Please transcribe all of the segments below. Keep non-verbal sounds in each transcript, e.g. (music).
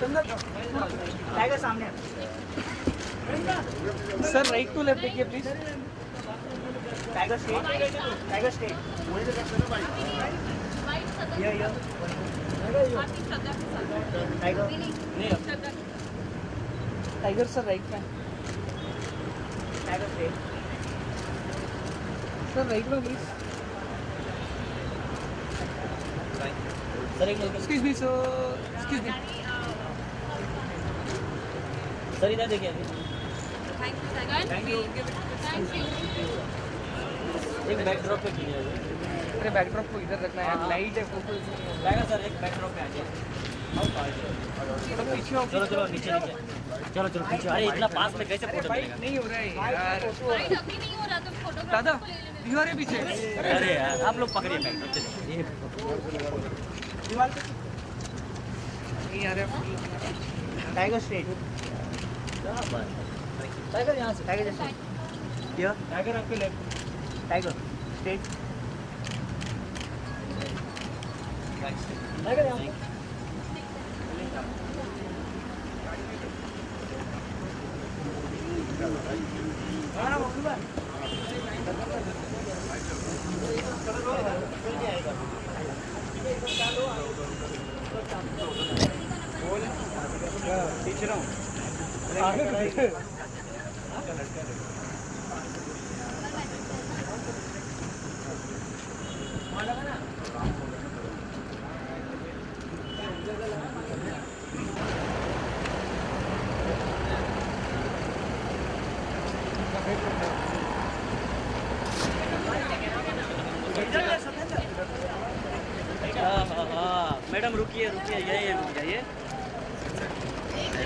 Tiger सामने sir right to left देखिए please tiger straight tiger straight ये ये टाइगर टाइगर सर राइट में टाइगर सर राइट में प्लीज़ सर एक minute excuse me sir excuse me sir इधर देखिए एक बैकड्रॉप पे है अरे बैकड्रॉप को इधर रखना है। लाइट है फ़ोटो। लाएगा सर एक बैकड्रॉप पे आ जाइए हो। चलो चलो नीचे नीचे। चलो चलो पीछे अरे इतना पास में कैसे फ़ोटो नहीं हो रहा है यार। नहीं हो रहा तो फोटोग्राफ दादा यू आर पीछे अरे यार आप लोग पकड़िए बैकड्रॉप चलिए। दीवार पे। नहीं आ रहा। टाइगर स्ट्रेट टाइगर यहाँ से टाइगर स्ट्रेट ये टाइगर आपके लेफ़्ट टाइगर स्ट्रेट टाइगर यहाँ हाँ हाँ हाँ मैडम रुकिए रुकिए। यही रुक जाइए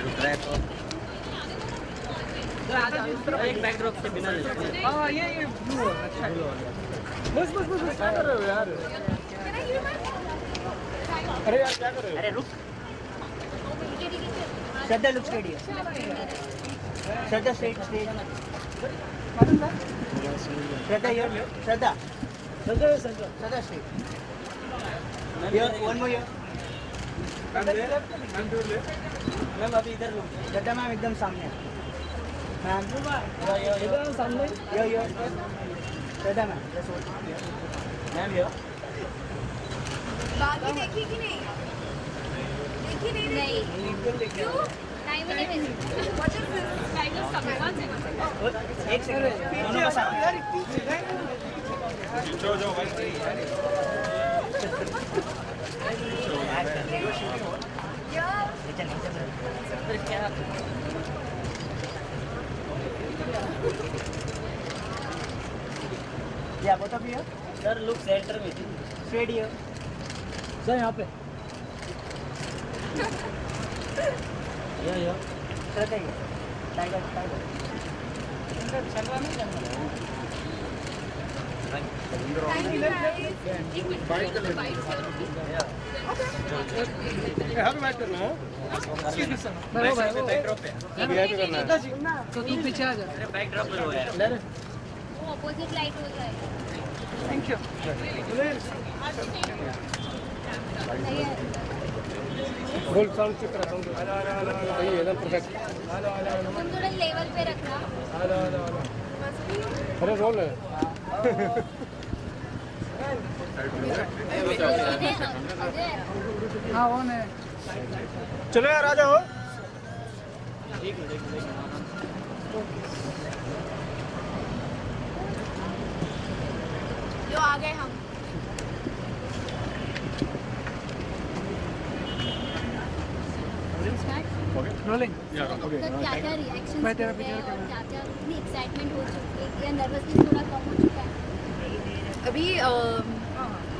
रुक रहा है तो। एक से बिना ले हाँ। ये ये ब्लू अच्छा। बस बस बस क्या कर रहे हो यार? अरे यार क्या कर रहे हो? अरे रुक। श्रद्धा लुक ये श्रद्धा स्ट्रेट स्ट्रेट श्रद्धा ये श्रद्धा। श्रद्धा स्ट्रेट ये वन मोर ये मैम अभी इधर रुक। श्रद्धा मैम एकदम सामने मैम इधर सामने यो यो श्रद्धा मैम मैम ये बाकी देखी कि नहीं देखी नहीं नहीं क्यों टाइम ही नहीं मिली what is this coming one second एक सेकंड दोनों का साथ नीचे नीचे या both of you sir look centre में थी स्ट्रेट ये सर यहाँ पे ये ये श्रद्धा ये टाइगर टाइगर चल रहा नहीं चल रहा थैंक यू गाइस एक मिनट बाइक से यहाँ पे। Yeah yeah. है मी सर भाई टाइगर टाइगर वो यहाँ पे करना। है तो तू पीछे आ जा अरे बैकड्रॉप हो यार वो अपोजिट लाइट हो जाएगा thank you roll sound check करा साउंड सही है एकदम परफेक्ट तुम थोड़ा लेवल पे रखना। अरे रोल है। (laughs) (laughs) हाँ ऑन है चलो यार आ जाओ। लो आ गए हम। रोलिंग क्या क्या रिएक्शन मैं तेरा और क्या क्या इतनी एक्साइटमेंट हो चुकी है या नर्वसनेस थोड़ा कम हो चुका है। अभी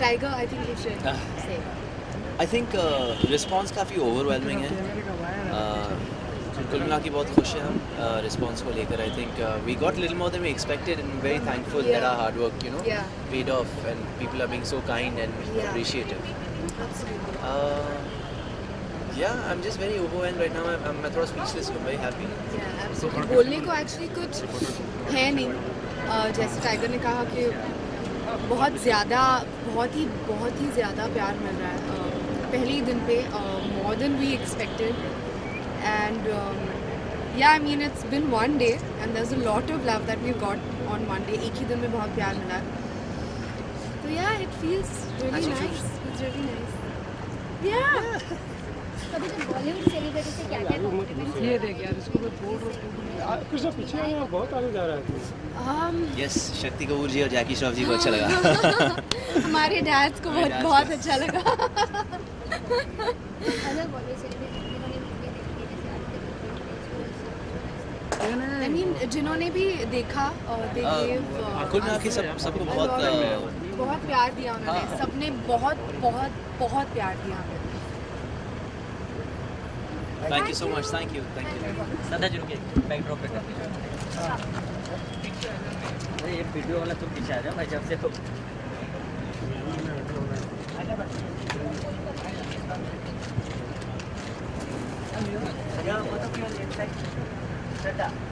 tiger I think you should say I think response काफ़ी ओवरवेलमिंग है Uh, कुल मिला के बहुत खुश हैं हम रिस्पांस को लेकर I think we got little more than we expected and very thankful that. Our hard work you know paid off and people are being so kind and. Uh, yeah, I'm just very overwhelmed right now. I'm, I'm मैं थोड़ा speechless हूँ. I'm very happy. Yeah, absolutely. बोलने को actually कुछ है नहीं uh, जैसे tiger ने कहा कि बहुत ज़्यादा बहुत ही बहुत ही ज़्यादा प्यार मिल रहा है। uh, पहले ही दिन पे more than we expected and yeah I mean it's been one day and there is a lot of love that we got on one day एक ही दिन में बहुत प्यार मिला। तो yeah it feels really nice it's really nice. Yeah. कभी जब बॉलीवुड सेलिब्रिटी से क्या क्या कॉम्प्लीमेंट्स ये देख यार इसको कुछ पीछे बहुत आगे जा रहा है यस शक्ति कपूर जी और जैकी श्रॉफ जी को अच्छा लगा। हमारे डैड्स को बहुत बहुत अच्छा लगा। अलग बॉलीवुड सेलिब्रिटी जिन्होंने देखी भी देखा और Uh, gave, uh, कुल मिला के सब answer. सबको बहुत बहुत प्यार दिया उन्होंने। हाँ। सबने बहुत बहुत बहुत प्यार दिया हमें। Thank you so much thank you thank you सदा जी रुकिए बैकड्रॉप पे कर अरे ये वीडियो वाला तुम पीछे आ जाओ भाई जब से हो थैंक यू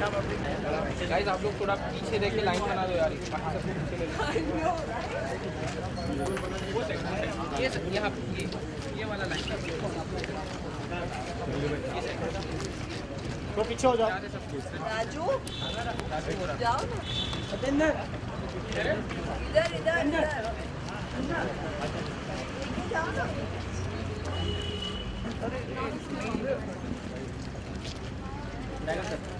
गाइस आप लोग थोड़ा पीछे देख के लाइन बना दो यार (laughs) ये सब यहाँ पे ये ये वाला लाइन तो पीछे हो जाओ। हाँ है। हाँ मालूम आइए सर साथ में आपके सीटर अरे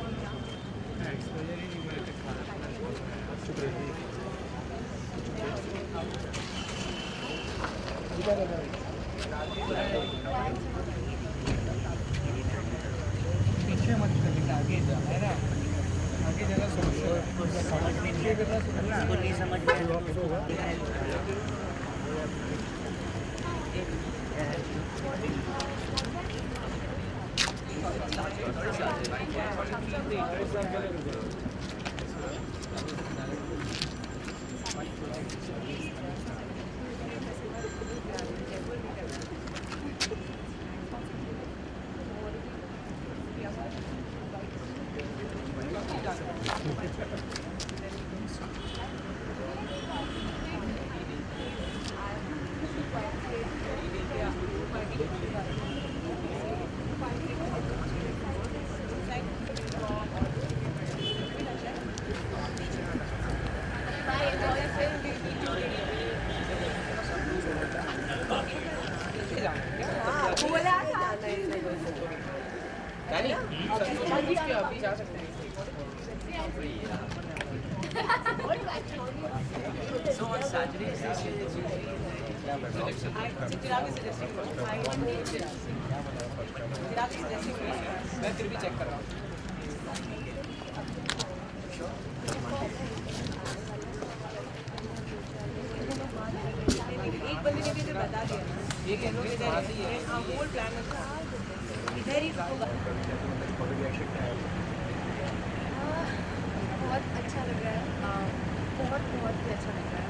पीछे मत करना आगे है ना आगे जाना समझ पीछे करना समझना नहीं समझ में मैं फिर भी चेक कर रहा हूँ एक ही बहुत अच्छा लग रहा है। बहुत बहुत ही अच्छा लग रहा है।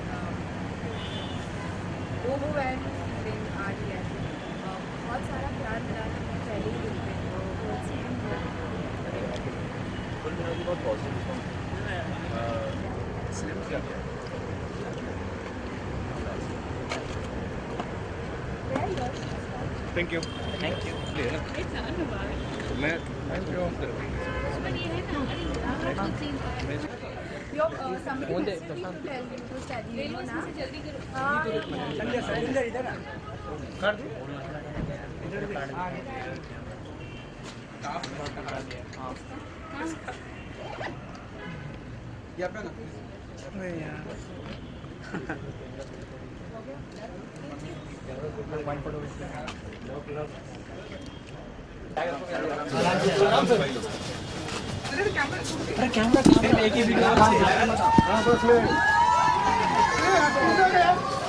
ओवरवेल्म फीलिंग आ रही है अ, बहुत सारा प्यार मिला था मुझे पहले ही दिन पे तो it's been good. कुल मिला के बहुत पॉजिटिव स्लिम किया गया थैंक यू थैंक यू मैं थैंक यू है ना अरे आपको scene Your, uh, somebody messaged me to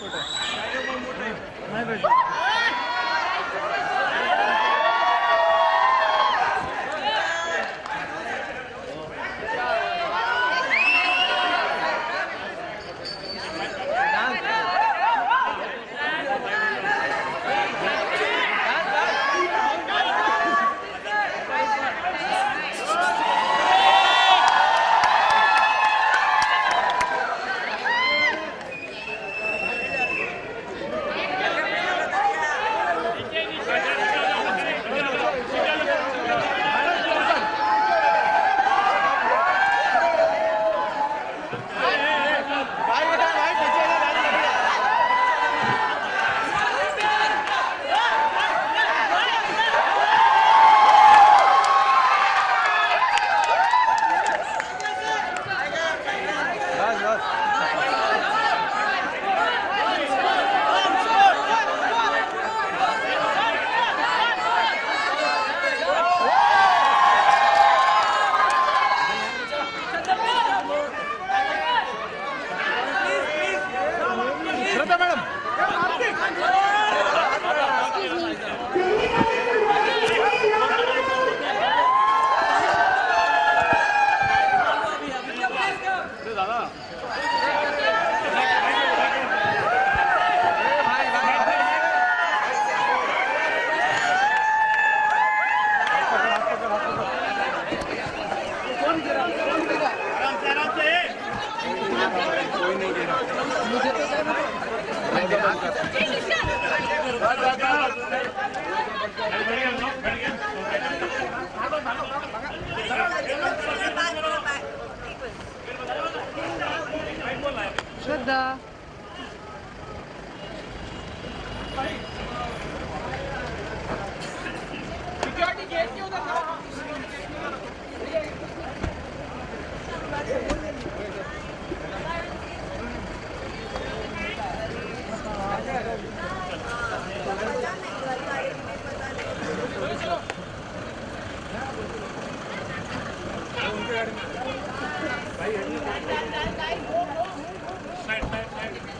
মোটা ज़्यादा। भाई